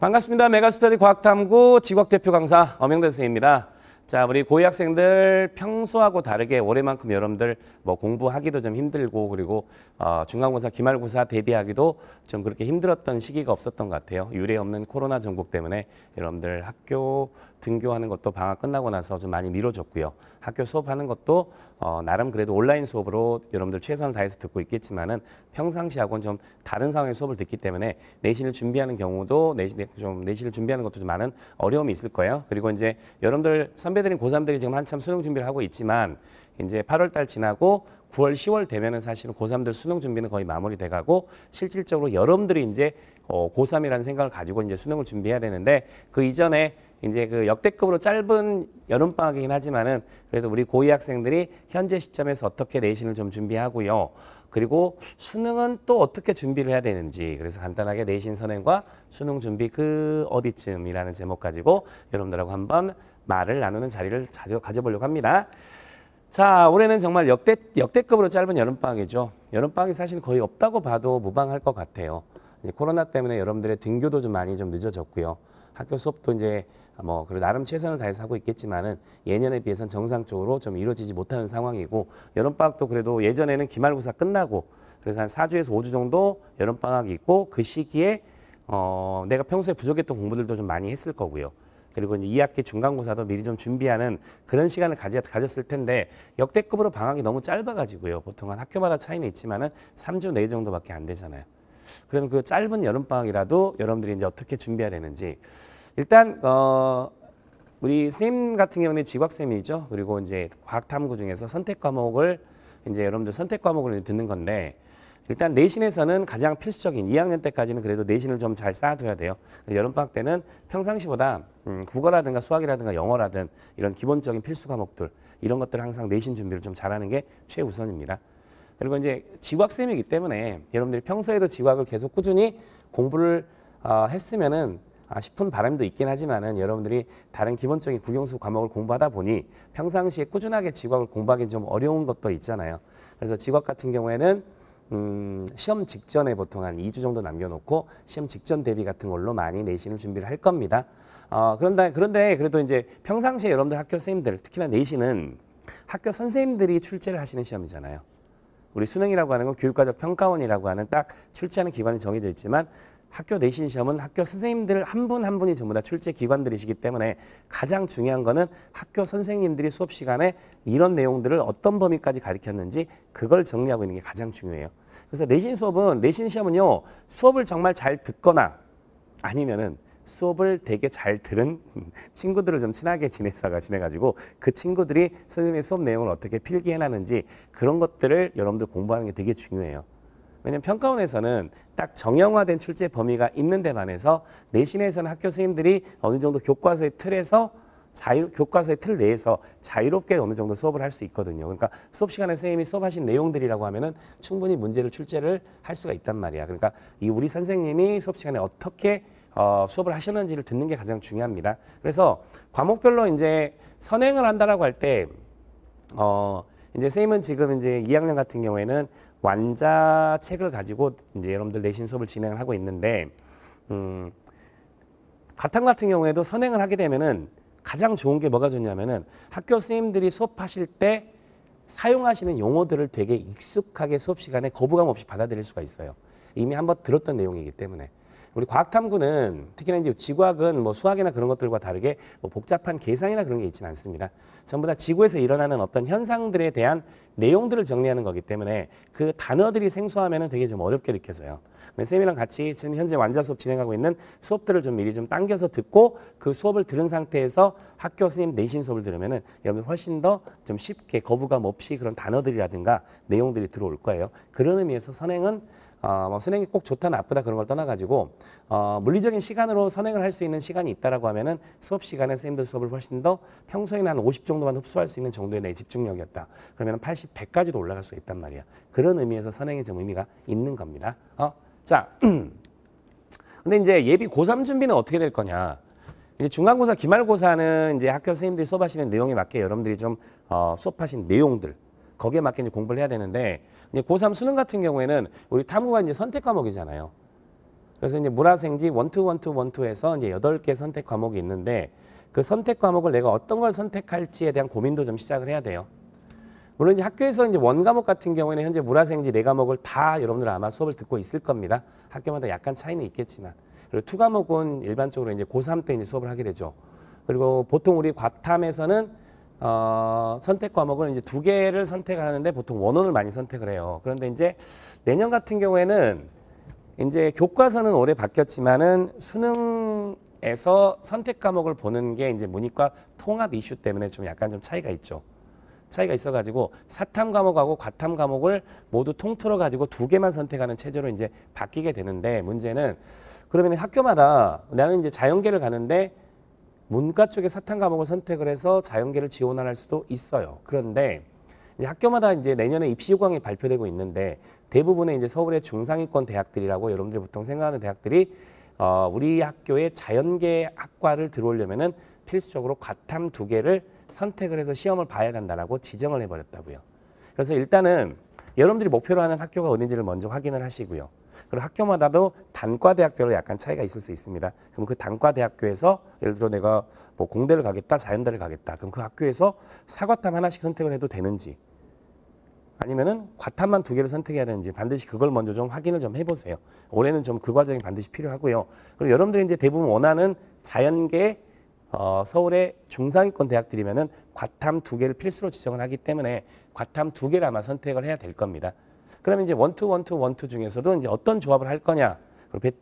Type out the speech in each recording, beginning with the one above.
반갑습니다. 메가스터디 과학탐구 지국대표 강사 엄영대 선생님입니다. 자, 우리 고2 학생들 평소하고 다르게 올해만큼 여러분들 뭐 공부하기도 좀 힘들고 그리고 어, 중간고사, 기말고사 대비하기도 좀 그렇게 힘들었던 시기가 없었던 것 같아요. 유례 없는 코로나 정복 때문에 여러분들 학교 등교하는 것도 방학 끝나고 나서 좀 많이 미뤄졌고요. 학교 수업하는 것도 어, 나름 그래도 온라인 수업으로 여러분들 최선을 다해서 듣고 있겠지만은 평상시하고는 좀 다른 상황의 수업을 듣기 때문에 내신을 준비하는 경우도 내신, 좀 내신을 준비하는 것도 좀 많은 어려움이 있을 거예요. 그리고 이제 여러분들 선배들인 고3들이 지금 한참 수능 준비를 하고 있지만 이제 8월 달 지나고 9월, 10월 되면은 사실은 고3들 수능 준비는 거의 마무리돼 가고 실질적으로 여러분들이 이제 어, 고3이라는 생각을 가지고 이제 수능을 준비해야 되는데 그 이전에 이제 그 역대급으로 짧은 여름방학이긴 하지만은 그래도 우리 고2 학생들이 현재 시점에서 어떻게 내신을 좀 준비하고요. 그리고 수능은 또 어떻게 준비를 해야 되는지 그래서 간단하게 내신 선행과 수능 준비 그 어디쯤이라는 제목 가지고 여러분들하고 한번 말을 나누는 자리를 가져, 가져보려고 합니다. 자, 올해는 정말 역대, 역대급으로 짧은 여름방학이죠. 여름방학이 사실 거의 없다고 봐도 무방할 것 같아요. 코로나 때문에 여러분들의 등교도 좀 많이 좀 늦어졌고요. 학교 수업도 이제 뭐 그리고 나름 최선을 다해서 하고 있겠지만은 예년에 비해서는 정상적으로 좀 이루어지지 못하는 상황이고 여름 방학도 그래도 예전에는 기말고사 끝나고 그래서 한 4주에서 5주 정도 여름 방학이 있고 그 시기에 어 내가 평소에 부족했던 공부들도 좀 많이 했을 거고요. 그리고 이제 2학기 중간고사도 미리 좀 준비하는 그런 시간을 가져, 가졌을 텐데 역대급으로 방학이 너무 짧아가지고요. 보통은 학교마다 차이는 있지만은 3주 내내 정도밖에 안 되잖아요. 그러면 그 짧은 여름방학이라도 여러분들이 이제 어떻게 준비해야 되는지 일단 어 우리 쌤 같은 경우는 지각쌤이죠. 그리고 이제 과학탐구 중에서 선택 과목을 이제 여러분들 선택 과목을 듣는 건데 일단 내신에서는 가장 필수적인 2학년 때까지는 그래도 내신을 좀 잘 쌓아둬야 돼요. 여름방학 때는 평상시보다 음, 국어라든가 수학이라든가 영어라든 이런 기본적인 필수 과목들 이런 것들 항상 내신 준비를 좀 잘하는 게 최우선입니다. 그리고 이제 지각쌤이기 때문에 여러분들이 평소에도 지각을 계속 꾸준히 공부를 어, 했으면은 아, 싶은 바람도 있긴 하지만은 여러분들이 다른 기본적인 국영수 과목을 공부하다 보니 평상시에 꾸준하게 지각을 공부하기 좀 어려운 것도 있잖아요. 그래서 지각 같은 경우에는 음, 시험 직전에 보통 한 2주 정도 남겨놓고 시험 직전 대비 같은 걸로 많이 내신을 준비를 할 겁니다. 어, 그런데, 그런데 그래도 이제 평상시에 여러분들 학교 선생님들, 특히나 내신은 학교 선생님들이 출제를 하시는 시험이잖아요. 우리 수능이라고 하는 건 교육과적 평가원이라고 하는 딱 출제하는 기관이 정해져 있지만 학교 내신 시험은 학교 선생님들 한 분한 한 분이 전부 다 출제 기관들이시기 때문에 가장 중요한 거는 학교 선생님들이 수업 시간에 이런 내용들을 어떤 범위까지 가르쳤는지 그걸 정리하고 있는 게 가장 중요해요. 그래서 내신 수업은 내신 시험은요. 수업을 정말 잘 듣거나 아니면은 수업을 되게 잘 들은 친구들을 좀 친하게 지내다가 지내가지고 그 친구들이 선생님의 수업 내용을 어떻게 필기해놨는지 그런 것들을 여러분들 공부하는 게 되게 중요해요. 왜냐면 평가원에서는 딱 정형화된 출제 범위가 있는 데 반해서 내신에서는 학교 선생님들이 어느 정도 교과서의 틀에서 자유, 교과서의 틀 내에서 자유롭게 어느 정도 수업을 할 수 있거든요. 그러니까 수업 시간에 선생님이 수업하신 내용들이라고 하면은 충분히 문제를 출제를 할 수가 있단 말이야. 그러니까 이 우리 선생님이 수업 시간에 어떻게 어, 수업을 하셨는지를 듣는 게 가장 중요합니다. 그래서 과목별로 이제 선행을 한다라고 할 때, 어, 이제 선생님은 지금 이제 2학년 같은 경우에는 완자 책을 가지고 이제 여러분들 내신 수업을 진행을 하고 있는데, 음, 가탕 같은 경우에도 선행을 하게 되면은 가장 좋은 게 뭐가 좋냐면은 학교 선생님들이 수업하실 때 사용하시는 용어들을 되게 익숙하게 수업 시간에 거부감 없이 받아들일 수가 있어요. 이미 한번 들었던 내용이기 때문에. 우리 과학탐구는 특히나 이제 지구학은 뭐 수학이나 그런 것들과 다르게 뭐 복잡한 계산이나 그런 게 있지는 않습니다. 전부 다 지구에서 일어나는 어떤 현상들에 대한 내용들을 정리하는 거기 때문에 그 단어들이 생소하면 되게 좀 어렵게 느껴져요. 쌤이랑 같이 지금 현재 완자 수업 진행하고 있는 수업들을 좀 미리 좀 당겨서 듣고 그 수업을 들은 상태에서 학교 선생님 내신 수업을 들으면은 여러분 훨씬 더 좀 쉽게 거부감 없이 그런 단어들이라든가 내용들이 들어올 거예요. 그런 의미에서 선행은 어, 뭐 선행이 꼭 좋다 나쁘다 그런 걸 떠나가지고 어, 물리적인 시간으로 선행을 할 수 있는 시간이 있다라고 하면은 수업 시간에 선생님들 수업을 훨씬 더 평소에는 한 50 정도만 흡수할 수 있는 정도의 내 집중력이었다. 그러면 80, 100까지도 올라갈 수 있단 말이야. 그런 의미에서 선행이 좀 의미가 있는 겁니다. 어? 자, 근데 이제 예비 고3 준비는 어떻게 될 거냐? 이제 중간고사, 기말고사는 이제 학교 선생님들이 수업하시는 내용에 맞게 여러분들이 좀 어, 수업하신 내용들 거기에 맞게 이제 공부를 해야 되는데 고3 수능 같은 경우에는 우리 탐구가 이제 선택 과목이잖아요. 그래서 이제 물화생지 원투 원투 원투에서 이제 여덟 개 선택 과목이 있는데 그 선택 과목을 내가 어떤 걸 선택할지에 대한 고민도 좀 시작을 해야 돼요. 물론 이제 학교에서 이제 one 과목 같은 경우에는 현재 물화생지 네 과목을 다 여러분들 아마 수업을 듣고 있을 겁니다. 학교마다 약간 차이는 있겠지만 그리고 two 과목은 일반적으로 이제 고3 때 이제 수업을 하게 되죠. 그리고 보통 우리 과탐에서는 어, 선택 과목을 이제 두 개를 선택하는데 보통 one one을 많이 선택을 해요. 그런데 이제 내년 같은 경우에는 이제 교과서는 올해 바뀌었지만은 수능에서 선택 과목을 보는 게 이제 문이과 통합 이슈 때문에 좀 약간 좀 차이가 있죠. 차이가 있어가지고 사탐 과목하고 과탐 과목을 모두 통틀어 가지고 두 개만 선택하는 체제로 이제 바뀌게 되는데 문제는 그러면 학교마다 나는 이제 자연계를 가는데 문과 쪽에 사탐 과목을 선택을 해서 자연계를 지원할 수도 있어요. 그런데 이제 학교마다 이제 내년에 입시 요강이 발표되고 있는데 대부분의 이제 서울의 중상위권 대학들이라고 여러분들이 보통 생각하는 대학들이 어, 우리 학교의 자연계 학과를 들어오려면은 필수적으로 과탐 두 개를 선택을 해서 시험을 봐야 된다라고 지정을 해버렸다고요. 그래서 일단은 여러분들이 목표로 하는 학교가 어딘지를 먼저 확인을 하시고요. 그리고 학교마다도 단과 대학교로 약간 차이가 있을 수 있습니다. 그럼 그 단과 대학교에서 예를 들어 내가 뭐 공대를 가겠다, 자연대를 가겠다. 그럼 그 학교에서 사과탐 하나씩 선택을 해도 되는지 아니면은 과탐만 두 개를 선택해야 되는지 반드시 그걸 먼저 좀 확인을 좀 해보세요. 올해는 좀 그 과정이 반드시 필요하고요. 그리고 여러분들이 이제 대부분 원하는 자연계 어, 서울의 중상위권 대학들이면은 과탐 두 개를 필수로 지정을 하기 때문에 과탐 두 개를 아마 선택을 해야 될 겁니다. 그러면 이제 one two one two one two 중에서도 이제 어떤 조합을 할 거냐?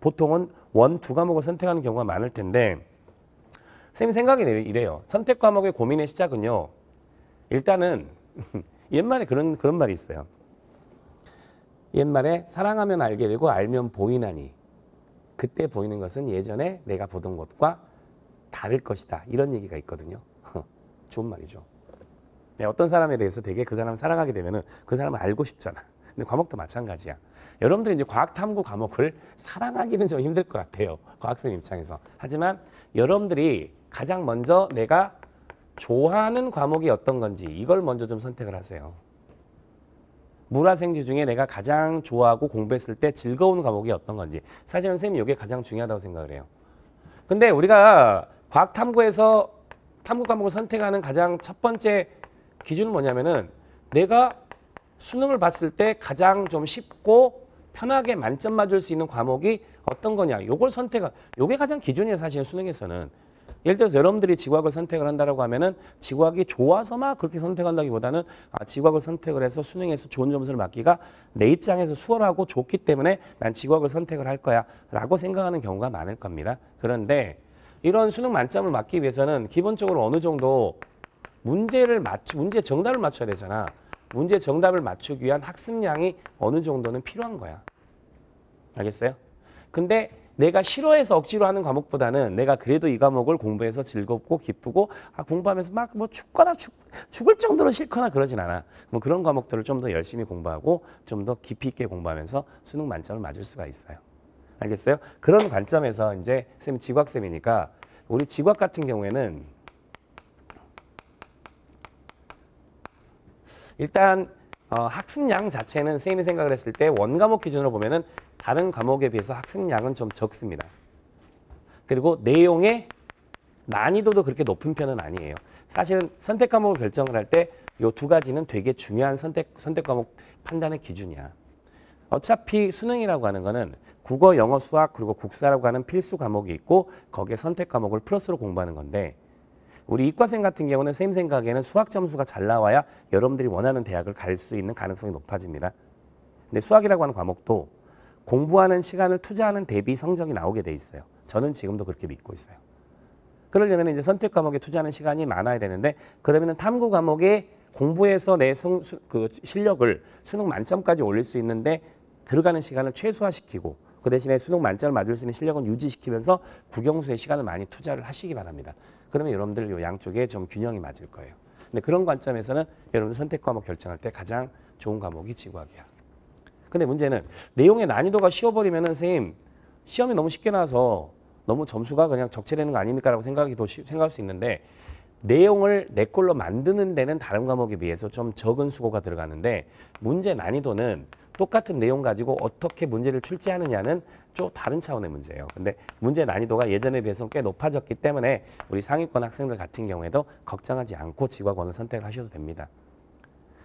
보통은 one 두 과목을 선택하는 경우가 많을 텐데 선생님 생각이 이래요. 선택 과목의 고민의 시작은요. 일단은 옛말에 그런 그런 말이 있어요. 옛말에 사랑하면 알게 되고 알면 보이나니 그때 보이는 것은 예전에 내가 보던 것과 다를 것이다. 이런 얘기가 있거든요. 좋은 말이죠. 네, 어떤 사람에 대해서 되게 그 사람을 사랑하게 되면은 그 사람을 알고 싶잖아. 근데 과목도 마찬가지야. 여러분들이 이제 과학 탐구 과목을 사랑하기는 좀 힘들 것 같아요. 과학생 입장에서. 하지만 여러분들이 가장 먼저 내가 좋아하는 과목이 어떤 건지 이걸 먼저 좀 선택을 하세요. 물화생지 중에 내가 가장 좋아하고 공부했을 때 즐거운 과목이 어떤 건지 사실은 선생님이 이게 가장 중요하다고 생각을 해요. 근데 우리가 과학 탐구에서 탐구 과목을 선택하는 가장 첫 번째 기준은 뭐냐면은 내가 수능을 봤을 때 가장 좀 쉽고 편하게 만점 맞을 수 있는 과목이 어떤 거냐. 요걸 선택, 요게 가장 기준이에요. 사실 수능에서는. 예를 들어서 여러분들이 지구학을 선택을 한다라고 하면은 지구학이 좋아서 막 그렇게 선택한다기보다는 아, 지구학을 선택을 해서 수능에서 좋은 점수를 받기가 내 입장에서 수월하고 좋기 때문에 난 지구학을 선택을 할 거야 라고 생각하는 경우가 많을 겁니다. 그런데 이런 수능 만점을 맞기 위해서는 기본적으로 어느 정도 문제를 맞추, 문제 정답을 맞춰야 되잖아. 문제 정답을 맞추기 위한 학습량이 어느 정도는 필요한 거야. 알겠어요? 근데 내가 싫어해서 억지로 하는 과목보다는 내가 그래도 이 과목을 공부해서 즐겁고 기쁘고 아, 공부하면서 막 뭐 죽거나 죽, 죽을 정도로 싫거나 그러진 않아. 뭐 그런 과목들을 좀 더 열심히 공부하고 좀 더 깊이 있게 공부하면서 수능 만점을 맞을 수가 있어요. 알겠어요? 그런 관점에서 이제 쌤이 지구학쌤이니까 우리 지구학 같은 경우에는 일단 어, 학습량 자체는 쌤이 생각을 했을 때 원과목 기준으로 보면은 다른 과목에 비해서 학습량은 좀 적습니다. 그리고 내용의 난이도도 그렇게 높은 편은 아니에요. 사실은 선택 과목을 결정을 할 때 이 두 가지는 되게 중요한 선택 선택 과목 판단의 기준이야. 어차피 수능이라고 하는 거는 국어, 영어, 수학 그리고 국사라고 하는 필수 과목이 있고 거기에 선택 과목을 플러스로 공부하는 건데 우리 이과생 같은 경우는 쌤 생각에는 수학 점수가 잘 나와야 여러분들이 원하는 대학을 갈 수 있는 가능성이 높아집니다. 근데 수학이라고 하는 과목도 공부하는 시간을 투자하는 대비 성적이 나오게 돼 있어요. 저는 지금도 그렇게 믿고 있어요. 그러려면 이제 선택 과목에 투자하는 시간이 많아야 되는데 그러면은 탐구 과목에 공부해서 내 성, 수, 그 실력을 수능 만점까지 올릴 수 있는데 들어가는 시간을 최소화시키고 그 대신에 수능 만점을 맞을 수 있는 실력은 유지시키면서 국영수의 시간을 많이 투자를 하시기 바랍니다. 그러면 여러분들 요 양쪽에 좀 균형이 맞을 거예요. 근데 그런 관점에서는 여러분들 선택 과목 결정할 때 가장 좋은 과목이 지구학이야. 근데 문제는 내용의 난이도가 쉬워버리면은 선생님 시험이 너무 쉽게 나와서 너무 점수가 그냥 적체되는 거 아닙니까? 라고 생각이 더 생각할 수 있는데 내용을 내 걸로 만드는 데는 다른 과목에 비해서 좀 적은 수고가 들어가는데 문제 난이도는 똑같은 내용 가지고 어떻게 문제를 출제하느냐는 좀 다른 차원의 문제예요. 근데 문제 난이도가 예전에 비해서 꽤 높아졌기 때문에 우리 상위권 학생들 같은 경우에도 걱정하지 않고 지과권을 선택을 하셔도 됩니다.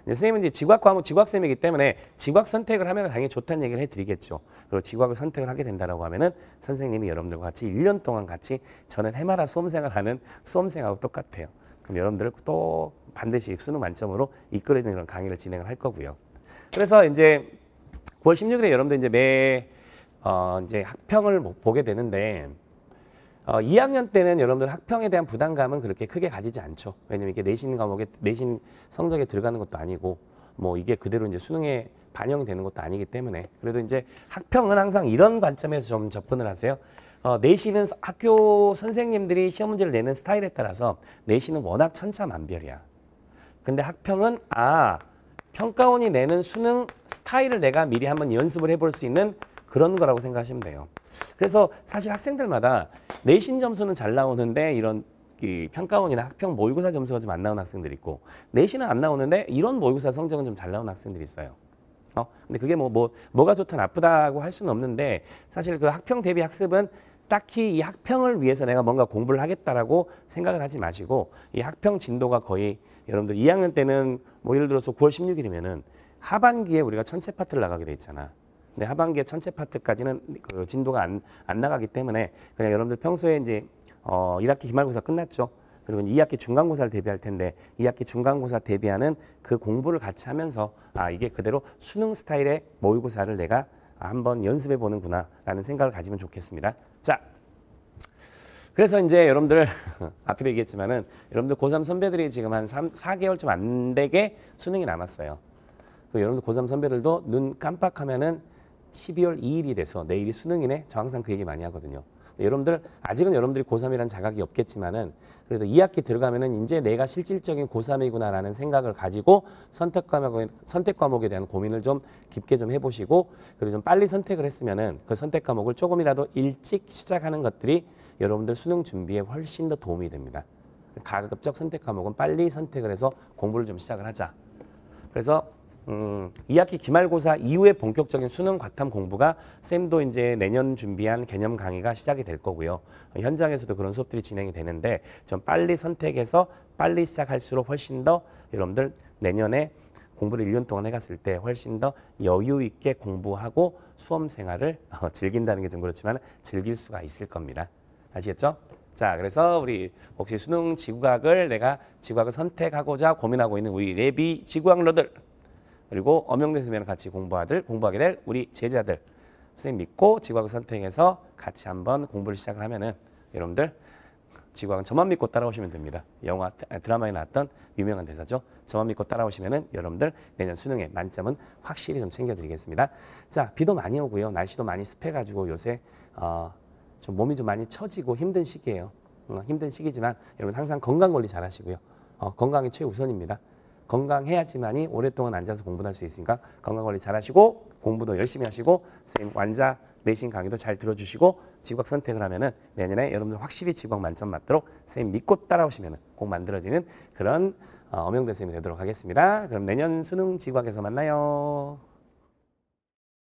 선생님은 이제 지각 과목 지각쌤이기 때문에 지각 선택을 하면 당연히 좋다는 얘기를 해드리겠죠. 그리고 지각을 선택을 하게 된다라고 하면은 선생님이 여러분들과 같이 1년 동안 같이 저는 해마다 수험생활하는 수험생하고 똑같아요. 그럼 여러분들 또 반드시 수능 만점으로 이끌어지는 그런 강의를 진행을 할 거고요. 그래서 이제 9월 16일에 여러분들 이제 매 어, 이제 학평을 보- 보게 되는데 어, 2학년 때는 여러분들 학평에 대한 부담감은 그렇게 크게 가지지 않죠. 왜냐면 이게 내신 과목에 내신 성적에 들어가는 것도 아니고 뭐 이게 그대로 이제 수능에 반영이 되는 것도 아니기 때문에 그래도 이제 학평은 항상 이런 관점에서 좀 접근을 하세요. 어, 내신은 학교 선생님들이 시험 문제를 내는 스타일에 따라서 내신은 워낙 천차만별이야. 근데 학평은 아 평가원이 내는 수능 스타일을 내가 미리 한번 연습을 해볼 수 있는 그런 거라고 생각하시면 돼요. 그래서 사실 학생들마다 내신 점수는 잘 나오는데 이런 이 평가원이나 학평 모의고사 점수가 좀 안 나오는 학생들이 있고 내신은 안 나오는데 이런 모의고사 성적은 좀 잘 나오는 학생들이 있어요. 어, 근데 그게 뭐, 뭐, 뭐가 좋다 나쁘다고 할 수는 없는데 사실 그 학평 대비 학습은 딱히 이 학평을 위해서 내가 뭔가 공부를 하겠다라고 생각을 하지 마시고 이 학평 진도가 거의 여러분들 2학년 때는 뭐 예를 들어서 9월 16일이면은 하반기에 우리가 전체 파트를 나가게 돼 있잖아. 근데 하반기에 전체 파트까지는 그 진도가 안, 안 나가기 때문에 그냥 여러분들 평소에 이제 어 1학기 기말고사 끝났죠. 그리고 2학기 중간고사를 대비할 텐데 2학기 중간고사 대비하는 그 공부를 같이 하면서 아 이게 그대로 수능 스타일의 모의고사를 내가 한번 연습해 보는구나라는 생각을 가지면 좋겠습니다. 자, 그래서 이제 여러분들 앞에도 얘기했지만은 여러분들 고3 선배들이 지금 한 3, 4개월 좀 안 되게 수능이 남았어요. 그 여러분들 고3 선배들도 눈 깜빡하면은 12월 2일이 돼서 내일이 수능이네. 저 항상 그 얘기 많이 하거든요. 여러분들 아직은 여러분들이 고3이라는 자각이 없겠지만은 그래도 2학기 들어가면은 이제 내가 실질적인 고3이구나라는 생각을 가지고 선택 과목에 선택 과목에 대한 고민을 좀 깊게 좀 해보시고 그리고 좀 빨리 선택을 했으면은 그 선택 과목을 조금이라도 일찍 시작하는 것들이 여러분들 수능 준비에 훨씬 더 도움이 됩니다. 가급적 선택 과목은 빨리 선택을 해서 공부를 좀 시작을 하자. 그래서 음, 2학기 기말고사 이후에 본격적인 수능 과탐 공부가 쌤도 이제 내년 준비한 개념 강의가 시작이 될 거고요. 현장에서도 그런 수업들이 진행이 되는데 좀 빨리 선택해서 빨리 시작할수록 훨씬 더 여러분들 내년에 공부를 1년 동안 해갔을 때 훨씬 더 여유 있게 공부하고 수험 생활을 어, 즐긴다는 게 좀 그렇지만 즐길 수가 있을 겁니다. 아시겠죠? 자, 그래서 우리 혹시 수능 지구학을 내가 지구학을 선택하고자 고민하고 있는 우리 레비 지구학러들 그리고 엄영대 선생님이랑 같이 공부하들 공부하게 될 우리 제자들 선생님 믿고 지구학을 선택해서 같이 한번 공부를 시작을 하면은 여러분들 지구학은 저만 믿고 따라오시면 됩니다. 영화 아, 드라마에 나왔던 유명한 대사죠. 저만 믿고 따라오시면은 여러분들 내년 수능에 만점은 확실히 좀 챙겨드리겠습니다. 자, 비도 많이 오고요. 날씨도 많이 습해가지고 요새 어, 좀 몸이 좀 많이 처지고 힘든 시기예요. 어, 힘든 시기지만 여러분 항상 건강 관리 잘 하시고요. 어, 건강이 최우선입니다. 건강해야지만이 오랫동안 앉아서 공부할 수 있으니까 건강 관리 잘 하시고 공부도 열심히 하시고 선생님 완자 내신 강의도 잘 들어주시고 지각 선택을 하면은 내년에 여러분들 확실히 지각 만점 맞도록 선생님 믿고 따라오시면은 꼭 만들어지는 그런 어, 엄영대 선생님이 되도록 하겠습니다. 그럼 내년 수능 지각에서 만나요.